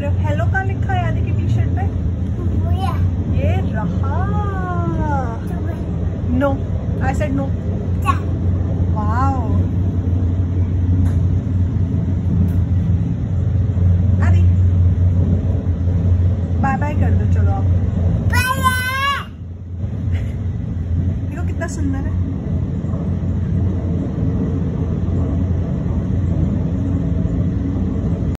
रहे हो हेलो का लिखा है आदि की टी शर्ट पे ये रहा। No I said no wow Aadi bye bye कर दो चलो आप। देखो कितना सुंदर है।